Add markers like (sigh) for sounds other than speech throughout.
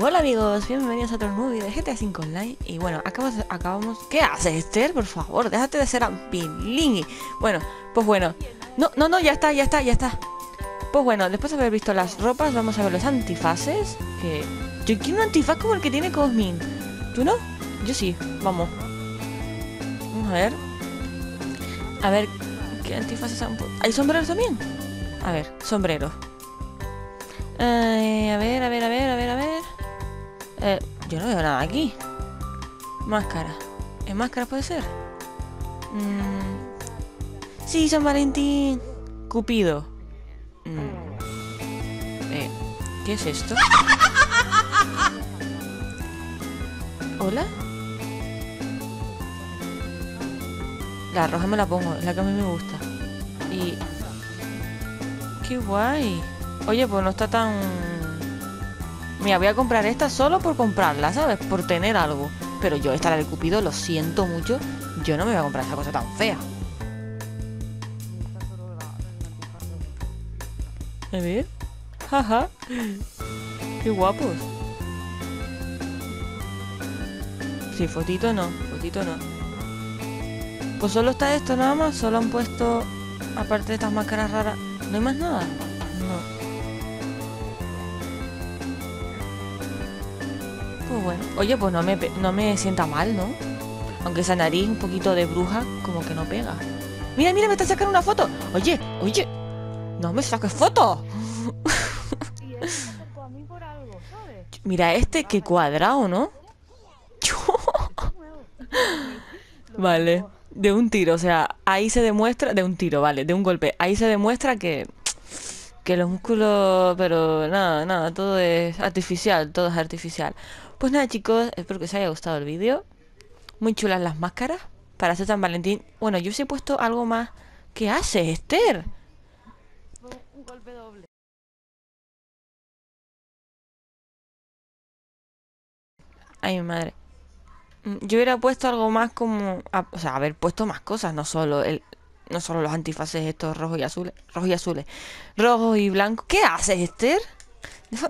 Hola amigos, bienvenidos a otro vídeo de GTA V Online Y bueno, acabamos, acabamos... ¿Qué haces Esther? Por favor, déjate de ser ampilingui Bueno, pues bueno No, no, no, ya está, ya está, ya está Pues bueno, después de haber visto las ropas Vamos a ver los antifaces Que... Yo quiero un antifaz como el que tiene Cosmin ¿Tú no? Yo sí, vamos Vamos a ver A ver, ¿qué antifaces han? ¿Hay sombreros también? A ver, sombrero a ver, a ver, a ver, a ver, a ver eh, yo no veo nada aquí. Máscara. ¿En máscara puede ser? Mm. Sí, San Valentín. Cupido. Mm. Eh, ¿Qué es esto? ¿Hola? La roja me la pongo, es la que a mí me gusta. Y... ¡Qué guay! Oye, pues no está tan Mira, voy a comprar esta solo por comprarla, ¿sabes? Por tener algo. Pero yo, esta la de Cupido, lo siento mucho. Yo no me voy a comprar esa cosa tan fea. A ver. Jaja. Qué guapos. Sí, fotito no. Fotito no. Pues solo está esto nada más. Solo han puesto, aparte de estas máscaras raras, ¿no hay más nada? Bueno. Oye, pues no me, no me sienta mal, ¿no? Aunque esa nariz un poquito de bruja como que no pega. Mira, mira, me está sacando una foto. Oye, oye. No me saques foto. Mira este, qué cuadrado, ¿no? (laughs) vale. De un tiro, o sea, ahí se demuestra... De un tiro, vale, de un golpe. Ahí se demuestra que... Que los músculos... Pero nada, nada, todo es artificial, todo es artificial. Pues nada chicos, espero que os haya gustado el vídeo. Muy chulas las máscaras para ser San Valentín. Bueno, yo os he puesto algo más. ¿Qué hace, Esther? Un golpe doble. Ay, mi madre. Mm, yo hubiera puesto algo más como... o sea, haber puesto más cosas, no solo el... No solo los antifaces estos rojos y azules. Rojos y azules. Rojos y blancos. ¿Qué haces, Esther?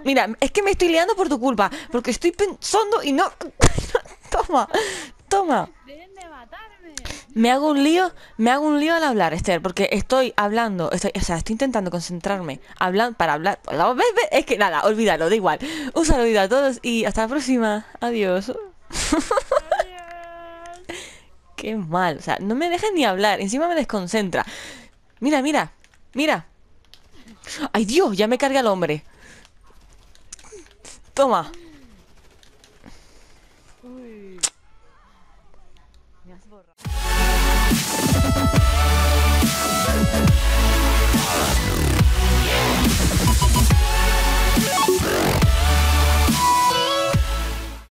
Mira, es que me estoy liando por tu culpa. Porque estoy pensando y no... (laughs) toma, toma. Me hago un lío, me hago un lío al hablar, Esther, porque estoy hablando, estoy, o sea, estoy intentando concentrarme, hablando para hablar. Es que nada, olvídalo, da igual. Un saludo a todos y hasta la próxima. Adiós. (laughs) Qué mal, o sea, no me dejen ni hablar, encima me desconcentra. Mira, mira, mira. Ay Dios, ya me carga el hombre. Toma. Uy. Me has borrado.